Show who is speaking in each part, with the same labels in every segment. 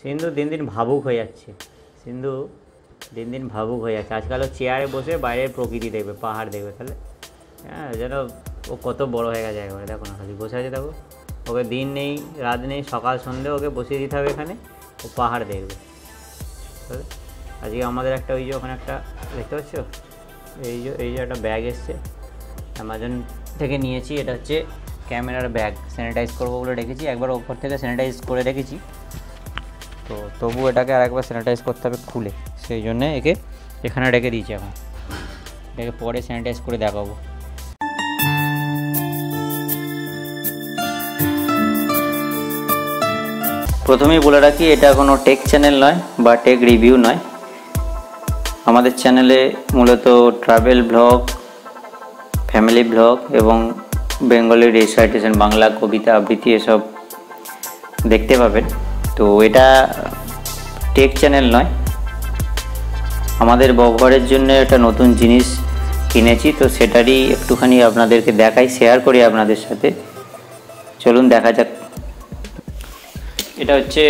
Speaker 1: সিন্ধু দিন দিন ভাবুক হয়ে যাচ্ছে। সিন্ধু দিন দিন ভাবুক হয়ে যাচ্ছে। আজকাল ও চেয়ারে বসে বাইরের প্রকৃতি দেখবে, পাহাড় দেখবে, তাহলে হ্যাঁ যেন ও কত বড় হয়ে গেছে একবারে। দেখো না, খালি বসে আছে, দেখো। ওকে দিন নেই, রাত নেই, সকাল সন্ধে ওকে বসিয়ে দিতে হবে এখানে, ও পাহাড় দেখবে। আজকে আমাদের একটা ওই যে ওখানে একটা, দেখতে পাচ্ছ? এই যে এই যে একটা ব্যাগ এসছে, অ্যামাজন থেকে নিয়েছি। এটা হচ্ছে ক্যামেরার ব্যাগ স্যানিটাইজ করব বলে রেখেছি। একবার ওপর থেকে স্যানিটাইজ করে রেখেছি। তো তবু এটাকে আরেকবার স্যানিটাইজ করতে হবে খুলে। সেই জন্যে একে এখানে রেখে দিয়েছি এখন। এটাকে পরে স্যানিটাইজ করে দেখাবো। প্রথমেই বলে রাখি, এটা কোনো টেক চ্যানেল নয় বা টেক রিভিউ নয়। আমাদের চ্যানেলে মূলত ট্রাভেল ব্লগ ফ্যামিলি ব্লগ এবং বেঙ্গলি রিসাইটেশন বাংলা কবিতা, আবৃত্তি এসব দেখতে পাবেন। তো এটা টেক চ্যানেল নয়। আমাদের ব্যবহারের জন্য একটা নতুন জিনিস কিনেছি, তো সেটারই একটুখানি আপনাদেরকে দেখাই শেয়ার করি আপনাদের সাথে। চলুন, দেখা যাক। এটা হচ্ছে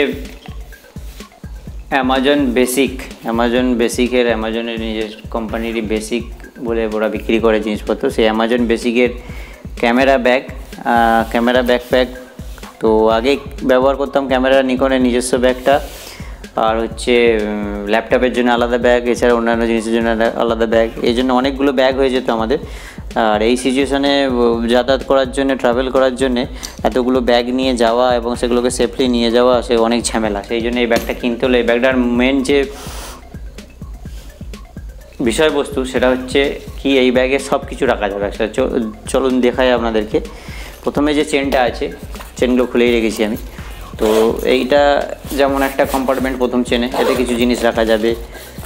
Speaker 1: অ্যামাজন বেসিক অ্যামাজন বেসিকের অ্যামাজনের নিজের কোম্পানিরই বেসিক বলে ওরা বিক্রি করে জিনিসপত্র। সেই অ্যামাজন বেসিকের ক্যামেরা ব্যাগ ক্যামেরা ব্যাকপ্যাক তো আগে ব্যবহার করতাম ক্যামেরা নিকনের নিজস্ব ব্যাগটা, আর হচ্ছে ল্যাপটপের জন্য আলাদা ব্যাগ, এছাড়া অন্যান্য জিনিসের জন্য আলাদা ব্যাগ। এই জন্য অনেকগুলো ব্যাগ হয়ে যেত আমাদের। আর এই সিচুয়েশানে যাতায়াত করার জন্য ট্রাভেল করার জন্য এতগুলো ব্যাগ নিয়ে যাওয়া এবং সেগুলোকে সেফলি নিয়ে যাওয়া, সে অনেক ঝামেলা। সেই জন্য এই ব্যাগটা কিনতে হলে। এই ব্যাগটার মেন যে বিষয়বস্তু, সেটা হচ্ছে কি এই ব্যাগে সব কিছু রাখা যাবে। সেটা চলুন দেখাই আপনাদেরকে। প্রথমে যে চেনটা আছে চেনগুলো খুলেই রেখেছি আমি। তো এইটা যেমন একটা কম্পার্টমেন্ট প্রথম চেনে এতে কিছু জিনিস রাখা যাবে।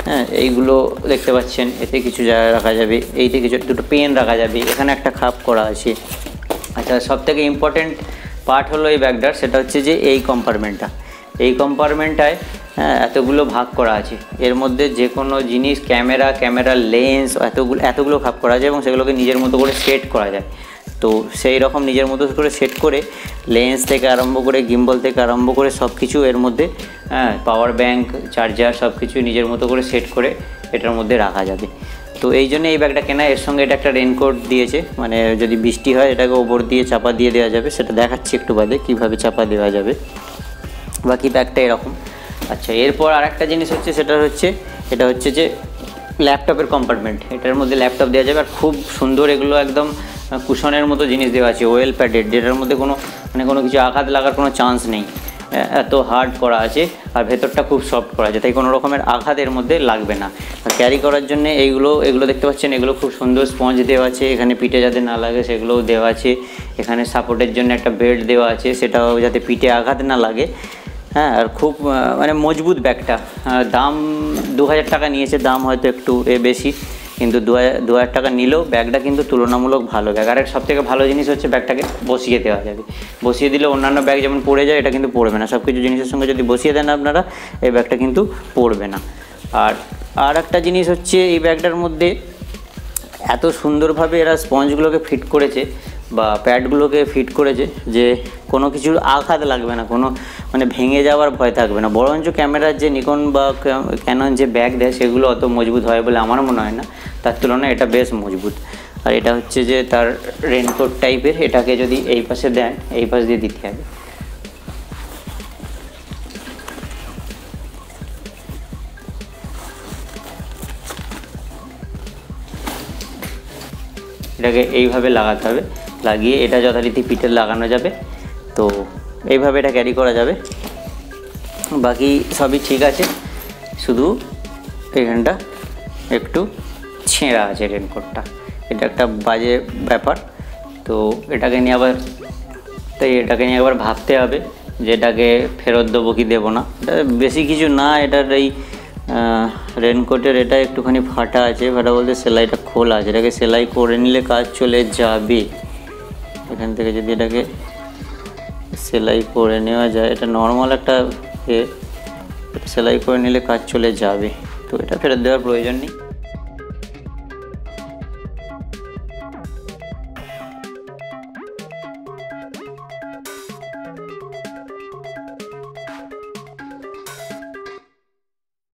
Speaker 1: হ্যাঁ এইগুলো দেখতে পাচ্ছেন এতে কিছু জায়গা রাখা যাবে। এইতে কিছু দুটো পেন রাখা যাবে। এখানে একটা খাপ করা আছে। আচ্ছা সব থেকে ইম্পর্টেন্ট পার্ট হলো এই ব্যাগটার সেটা হচ্ছে যে এই কম্পার্টমেন্টটা এই কম্পার্টমেন্টটায় হ্যাঁ, এতগুলো ভাগ করা আছে। এর মধ্যে যে কোনো জিনিস ক্যামেরা ক্যামেরার লেন্স এতগুলো এতগুলো ভাগ করা যায় এবং সেগুলোকে নিজের মতো করে সেট করা যায়। তো সেই রকম নিজের মতো করে সেট করে লেন্স থেকে আরম্ভ করে গিম্বল থেকে আরম্ভ করে সব কিছু এর মধ্যে হ্যাঁ পাওয়ার ব্যাংক চার্জার সব কিছু নিজের মতো করে সেট করে এটার মধ্যে রাখা যাবে। তো এই জন্য এই ব্যাগটা কেনা, এর সঙ্গে এটা একটা রেনকোট দিয়েছে মানে যদি বৃষ্টি হয় এটাকে ওপর দিয়ে চাপা দিয়ে দেওয়া যাবে। সেটা দেখাচ্ছি একটু বাদে কীভাবে চাপা দেওয়া যাবে। বাকি ব্যাগটা এরকম। আচ্ছা এরপর আর একটা জিনিস হচ্ছে, সেটা হচ্ছে, এটা হচ্ছে যে ল্যাপটপের কম্পার্টমেন্ট এটার মধ্যে ল্যাপটপ দেওয়া যাবে। আর খুব সুন্দর এগুলো একদম কুশনের মতো জিনিস দেওয়া আছে ওয়েল প্যাডেড যেটার মধ্যে কোনো মানে কোনো কিছু আঘাত লাগার কোনো চান্স নেই। এত হার্ড করা আছে আর ভেতরটা খুব সফট করা আছে, তাই কোনো রকমের আঘাত এর মধ্যে লাগবে না। ক্যারি করার জন্য এইগুলো, এগুলো দেখতে পাচ্ছেন, এগুলো খুব সুন্দর স্পঞ্জ দেওয়া আছে, এখানে পিঠে যাতে না লাগে সেগুলোও দেওয়া আছে। এখানে সাপোর্টের জন্য একটা বেল্ট দেওয়া আছে, সেটাও যাতে পিঠে আঘাত না লাগে। হ্যাঁ আর খুব মানে মজবুত ব্যাগটা। দাম দু হাজার টাকা নিয়েছে, দাম হয়তো একটু এ বেশি। কিন্তু দু হাজার টাকা নিলেও ব্যাগটা কিন্তু তুলনামূলক ভালো। ব্যাগ আর সব থেকে ভালো জিনিস হচ্ছে ব্যাগটাকে বসিয়ে দেওয়া যাবে। বসিয়ে দিলে অন্যান্য ব্যাগ যেমন পড়ে যায়, এটা কিন্তু পড়বে না। সব কিছু জিনিসের সঙ্গে যদি বসিয়ে দেন আপনারা, এই ব্যাগটা কিন্তু পড়বে না। আর আর একটা জিনিস হচ্ছে এই ব্যাগটার মধ্যে এত সুন্দরভাবে এরা স্পঞ্জগুলোকে ফিট করেছে বা প্যাডগুলোকে ফিট করেছে যে কোনো কিছুর আঘাত লাগবে না, কোনো মানে ভেঙে যাওয়ার ভয় থাকবে না। বরঞ্চ ক্যামেরার যে নিকন বা ক্যানন যে ব্যাগ দেয়, সেগুলো অত মজবুত হয় বলে আমার মনে হয় না। তার তুলনায় এটা বেশ মজবুত। আর এটা হচ্ছে যে তার রেনকোট টাইপের, এটাকে যদি এই পাশে দেন, এই পাশ দিয়ে দিতে হবে। এটাকে এইভাবে লাগাতে হবে। লাগিয়ে এটা যথারীতি পিঠে লাগানো যাবে। তো এইভাবে এটা ক্যারি করা যাবে। বাকি সবই ঠিক আছে। শুধু এখানটা একটু ছেঁড়া আছে রেনকোটটা এটা একটা বাজে ব্যাপার। তো এটাকে নিয়ে আবার, তাই এটাকে নিয়ে আবার ভাবতে হবে যে এটাকে ফেরত দেবো কি দেবো না। এটা বেশি কিছু না, এটার এই রেনকোটের এটা একটুখানি ফাটা আছে। ফাটা বলতে সেলাইটা খোলা আছে। এটাকে সেলাই করে নিলে কাজ চলে যাবে। এখান থেকে যদি এটাকে সেলাই করে নেওয়া যায়, এটা নর্মাল একটা সেলাই করে নিলে কাজ চলে যাবে। তো এটা ফেরত দেওয়ার প্রয়োজন নেই।